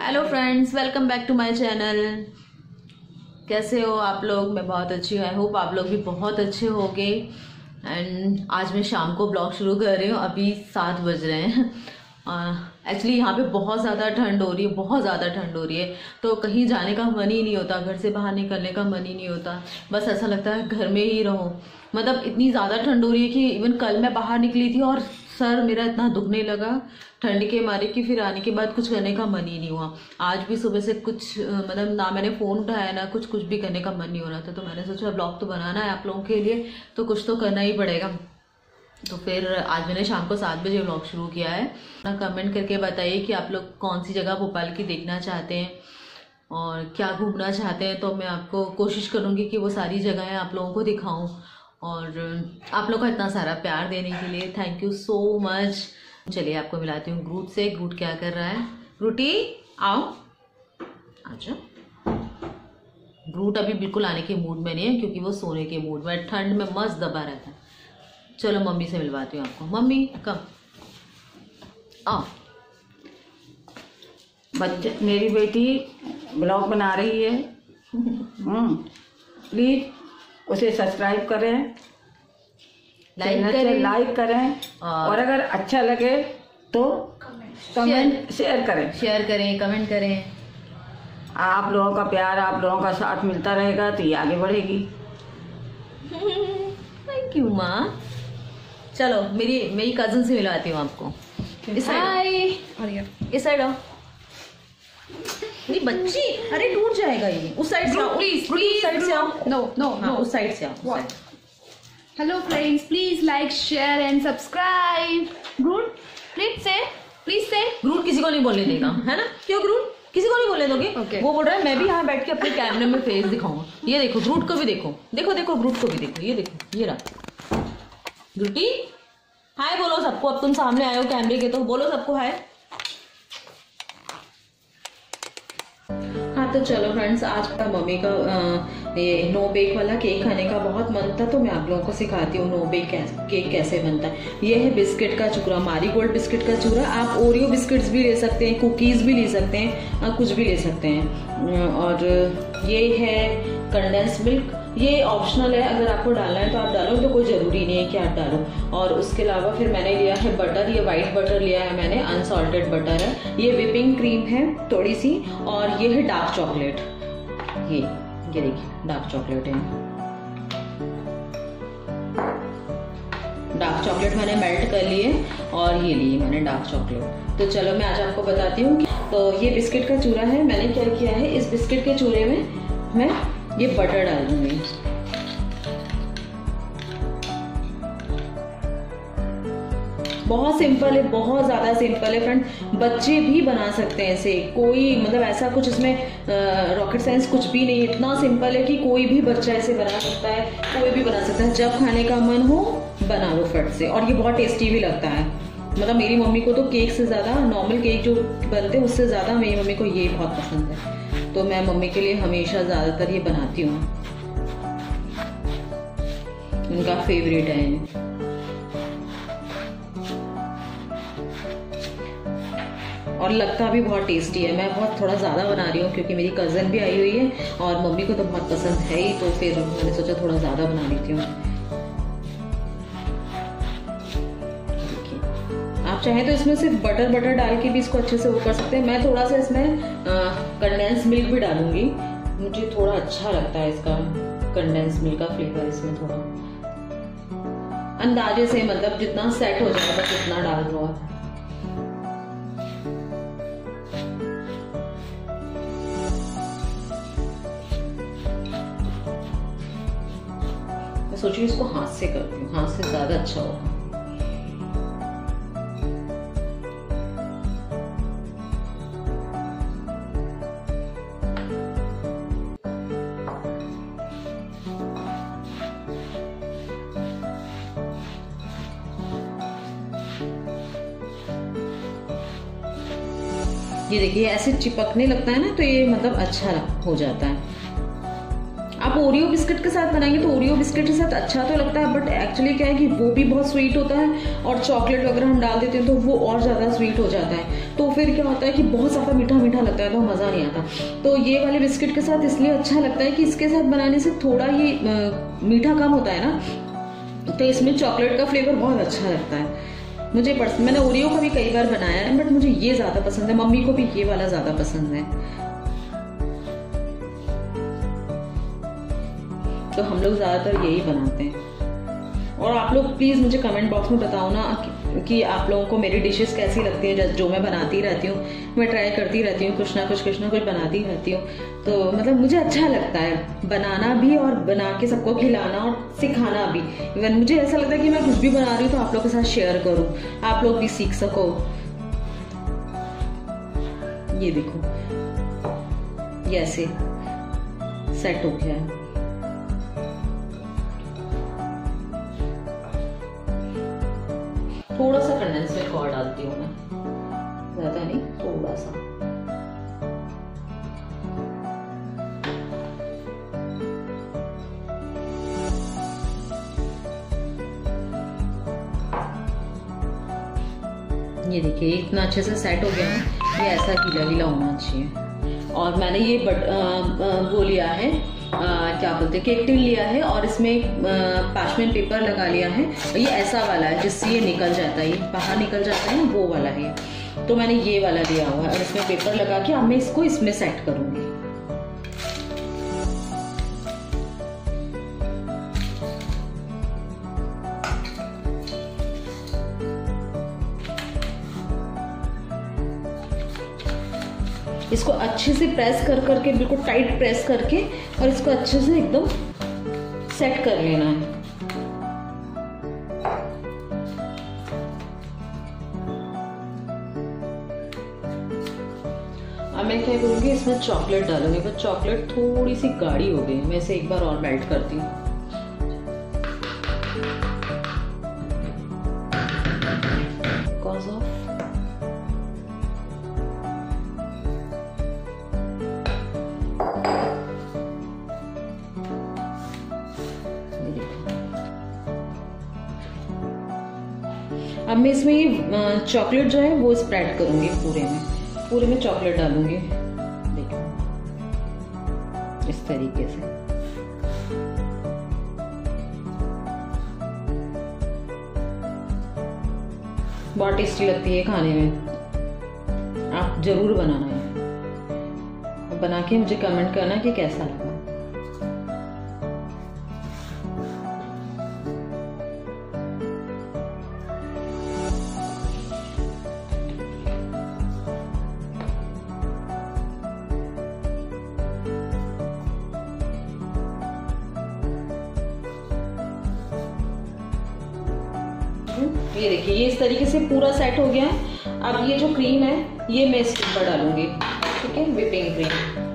Hello friends welcome back to my channel कैसे हो आप लोग? मैं बहुत अच्छी हूँ। आई होप आप लोग भी बहुत अच्छे होंगे। एंड आज मैं शाम को ब्लॉग शुरू कर रही हूँ। अभी सात बज रहे हैं। एक्चुअली uh, यहाँ पे बहुत ज़्यादा ठंड हो रही है बहुत ज़्यादा ठंड हो रही है। तो कहीं जाने का मन ही नहीं होता घर से बाहर निकलने का मन ही नहीं होता। बस ऐसा लगता है घर में ही रहो। मतलब इतनी ज़्यादा ठंड हो रही है कि इवन कल मैं बाहर निकली थी और सर, मेरा इतना दुखने लगा। ठंड के मारे कि फिर आने के बाद कुछ करने का मन ही नहीं हुआ। आज भी सुबह से कुछ मतलब ना मैंने फ़ोन उठाया, ना कुछ कुछ भी करने का मन नहीं हो रहा था। तो मैंने सोचा ब्लॉग तो बनाना है आप लोगों के लिए तो कुछ तो करना ही पड़ेगा। तो फिर आज मैंने शाम को सात बजे ब्लॉग शुरू किया है। ना कमेंट करके बताइए कि आप लोग कौन सी जगह भोपाल की देखना चाहते हैं और क्या घूमना चाहते हैं। तो मैं आपको कोशिश करूँगी कि वो सारी जगहें आप लोगों को दिखाऊँ। और आप लोग का इतना सारा प्यार देने के लिए थैंक यू सो मच चलिए आपको मिलाती हूँ ग्रूट से। ग्रूट क्या कर रहा है? ग्रूटी आओ। अच्छा ग्रूट अभी बिल्कुल आने के मूड में नहीं है क्योंकि वो सोने के मूड में ठंड में मस्त दबा रहता है। चलो मम्मी से मिलवाती हूँ आपको। मम्मी कम आओ। बच्चे, मेरी बेटी ब्लॉग बना रही है। प्लीज़ उसे सब्सक्राइब करें लाइक करें लाइक करें और- और अगर अच्छा लगे तो कमेंट शेयर करें। शेयर करें कमेंट करें। आप लोगों का प्यार आप लोगों का साथ मिलता रहेगा तो ये आगे बढ़ेगी। थैंक यू माँ चलो मेरी मेरी कज़न से मिलवाती हूँ आपको। इस साइड आओ। नहीं बच्ची अरे टूट जाएगा ये। उस साइड से आओ रुको, उस साइड से आओ। no, हाँ। no. उस साइड से आओ What? side। Hello friends, please like, share and subscribe. Groot, please say, Groot किसी को नहीं बोलने देगा है ना? क्यों ग्रूट किसी को नहीं बोलने दोगे? Okay. वो बोल रहा है मैं भी यहाँ बैठ के अपने कैमरे में फेस दिखाऊँगा। ये देखो ग्रूट को भी देखो। देखो देखो ग्रूट को भी देखो। ये देखो ये रहा। ग्रूटी हाय बोलो सबको अब तुम सामने आए हो कैमरे के तो बोलो सबको हाय हाँ तो चलो फ्रेंड्स आज का मम्मी का ये नो बेक वाला केक खाने का बहुत मन था तो मैं आप लोगों को सिखाती हूँ नो बेक केक कैसे बनता है। ये है बिस्किट का चूरा, मारी गोल्ड बिस्किट का चूरा। आप ओरियो बिस्किट्स भी ले सकते हैं कुकीज़ भी ले सकते हैं कुछ भी ले सकते हैं। और ये है कंडेंस मिल्क ये ऑप्शनल है, अगर आपको डालना है तो आप डालो तो कोई ज़रूरी नहीं है कि आप डालो। और उसके अलावा फिर मैंने लिया है बटर ये वाइट बटर लिया है मैंने अनसॉल्टेड बटर है। ये विपिंग क्रीम है थोड़ी सी, और ये है डार्क चॉकलेट ये ये देखिए डार्क चॉकलेट है। डार्क चॉकलेट मैंने मेल्ट कर लिए, और ये लिए मैंने डार्क चॉकलेट तो चलो, मैं आज आपको बताती हूँ तो ये बिस्किट का चूरा है। मैंने क्या किया है, इस बिस्किट के चूरे में मैं ये बटर डाल दूँगी बहुत सिंपल है, बहुत ज़्यादा सिंपल है फ्रेंड बच्चे भी बना सकते हैं इसे। कोई मतलब ऐसा कुछ इसमें रॉकेट साइंस कुछ भी नहीं इतना सिंपल है कि कोई भी बच्चा इसे बना सकता है, कोई भी बना सकता है। जब खाने का मन हो, बना लो फट से। और ये बहुत टेस्टी भी लगता है। मतलब मेरी मम्मी को तो केक से ज़्यादा नॉर्मल केक जो बनते हैं, उससे ज़्यादा मेरी मम्मी को ये बहुत पसंद है। तो मैं मम्मी के लिए हमेशा ज़्यादातर ये बनाती हूँ। उनका फेवरेट है। और लगता भी बहुत टेस्टी है। मैं बहुत थोड़ा ज़्यादा बना रही हूँ क्योंकि मेरी कज़न भी आई हुई है और मम्मी को तो बहुत पसंद है ही तो फिर मैंने सोचा थोड़ा ज़्यादा बना लेती हूँ। आप चाहें तो इसमें सिर्फ़ बटर बटर डाल के भी इसको अच्छे से वो कर सकते हैं। मैं थोड़ा सा इसमें कंडेंस मिल्क भी डालूँगी। मुझे थोड़ा अच्छा लगता है इसका कंडेंस मिल्क का फ्लेवर इसमें थोड़ा। अंदाजे से मतलब जितना सेट हो जाए बस उतना डाल दो आप। मैं सोच रही हूँ इसको हाथ से करती हूँ हाथ से ज़्यादा अच्छा होगा। ये देखिए ऐसे चिपकने लगता है ना तो ये मतलब अच्छा हो जाता है। आप ओरियो बिस्किट के साथ बनाएँगे तो ओरियो बिस्किट के साथ अच्छा तो लगता है बट एक्चुअली क्या है कि वो भी बहुत स्वीट होता है और चॉकलेट वगैरह हम डाल देते हैं तो वो और ज़्यादा स्वीट हो जाता है। तो फिर क्या होता है कि बहुत ज़्यादा मीठा मीठा लगता है तो मज़ा नहीं आता। तो ये वाले बिस्किट के साथ इसलिए अच्छा लगता है कि इसके साथ बनाने से थोड़ा ही मीठा कम होता है ना। तो इसमें चॉकलेट का फ्लेवर बहुत अच्छा लगता है। मुझे मैंने ओरियो का भी कई बार बनाया है बट मुझे ये ज़्यादा पसंद है। मम्मी को भी ये वाला ज़्यादा पसंद है। तो हम लोग ज़्यादातर यही बनाते हैं। और आप लोग प्लीज़ मुझे कमेंट बॉक्स में बताओ ना कि आप लोगों को मेरी डिशेस कैसी लगती है जो मैं बनाती रहती हूँ, मैं ट्राई करती रहती हूँ, कुछ ना कुछ कुछ ना कुछ बनाती रहती हूँ। तो मतलब मुझे अच्छा लगता है बनाना भी और बना के सबको खिलाना और सिखाना भी। इवन मुझे ऐसा लगता है कि मैं कुछ भी बना रही हूँ तो आप लोग के साथ शेयर करूँ। आप लोग भी सीख सको। ये देखो। ये ऐसे सेट हो गया। है थोड़ा सा कंडेंस मिल्क और डालती हूँ मैं। ज़्यादा नहीं, थोड़ा सा। ये देखिए इतना अच्छे से सेट हो गया ये ऐसा गीला गीला होना चाहिए। और मैंने ये बट वो लिया है आ, क्या बोलते हैं केक टिन लिया है और इसमें पाशमेंट पेपर लगा लिया है। ये ऐसा वाला है जिससे ये निकल जाता है बाहर निकल जाता है वो वाला है। तो मैंने ये वाला लिया हुआ है और इसमें पेपर लगा के अब मैं इसको इसमें सेट करूँगी। इसको अच्छे से प्रेस कर करके, बिल्कुल टाइट प्रेस करके और इसको अच्छे से एकदम सेट कर लेना है। अब मैं क्या करूँगी, इसमें चॉकलेट डालूँगी, पर चॉकलेट थोड़ी सी गाढ़ी हो गई मैं इसे एक बार और मेल्ट करती हूँ। अब मैं इसमें चॉकलेट जो है, वो स्प्रेड करूँगी पूरे में। पूरे में चॉकलेट डालूँगी। देखो। इस तरीके से। बहुत टेस्टी लगती है खाने में। आप ज़रूर बनाना। है बना के मुझे कमेंट करना कि कैसा लगा ये देखिए, ये इस तरीके से पूरा सेट हो गया है। अब ये जो क्रीम है, ये मैं इसके ऊपर डालूँगी, ठीक है? विपिंग क्रीम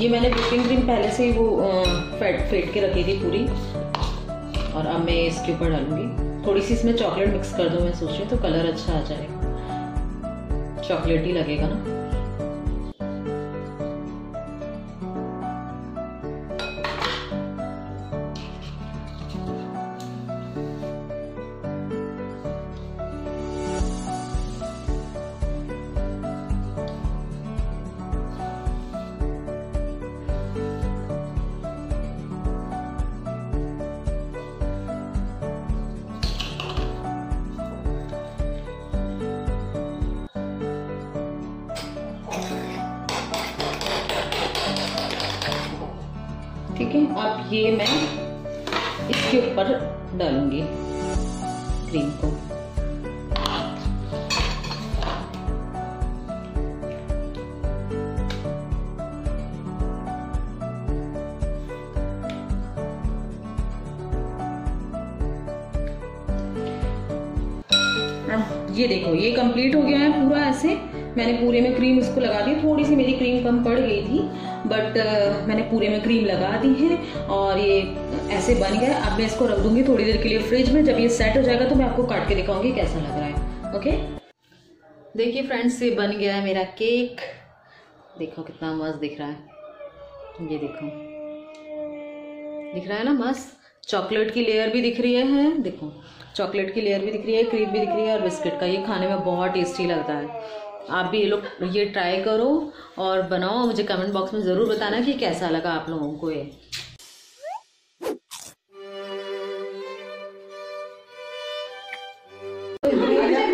ये मैंने विपिंग क्रीम पहले से ही वो फेट फेट के रखी थी पूरी। और अब मैं इसके ऊपर डालूँगी। थोड़ी सी इसमें चॉकलेट मिक्स कर दो, मैं सोच रही हूँ तो कलर अच्छा आ जाएगा चॉकलेट ही लगेगा ना। ठीक है? अब ये मैं इसके ऊपर डालूँगी क्रीम को। ये देखो, ये कंप्लीट हो गया है पूरा ऐसे। मैंने पूरे में क्रीम इसको लगा दी। थोड़ी सी मेरी क्रीम कम पड़ गई थी। बट मैंने पूरे में क्रीम लगा दी है और ये ऐसे बन गया। अब मैं इसको रख दूँगी थोड़ी देर के लिए फ्रिज में। जब ये सेट हो जाएगा तो मैं आपको काट के दिखाऊँगी कैसा लग रहा है। ओके देखिए फ्रेंड्स ये बन गया है मेरा केक देखो कितना मस्त दिख रहा है। ये देखो। दिख रहा है ना मस्त? चॉकलेट की लेयर भी दिख रही है देखो। चॉकलेट की लेयर भी दिख रही है क्रीम भी दिख रही है और बिस्किट का। ये खाने में बहुत टेस्टी लगता है। आप भी ये लोग ये ट्राई करो और बनाओ। मुझे कमेंट बॉक्स में ज़रूर बताना कि कैसा लगा आप लोगों को ये।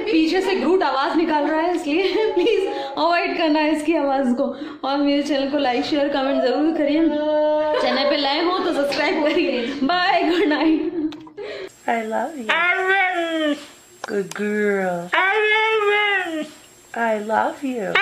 पीछे से ग्रूट आवाज़ निकाल रहा है इसलिए प्लीज़ अवॉइड करना है इसकी आवाज़ को। और मेरे चैनल को लाइक शेयर कमेंट ज़रूर करिए। चैनल पे लाए हो तो सब्सक्राइब करिए। Bye good night I love you. Good girl. I love you.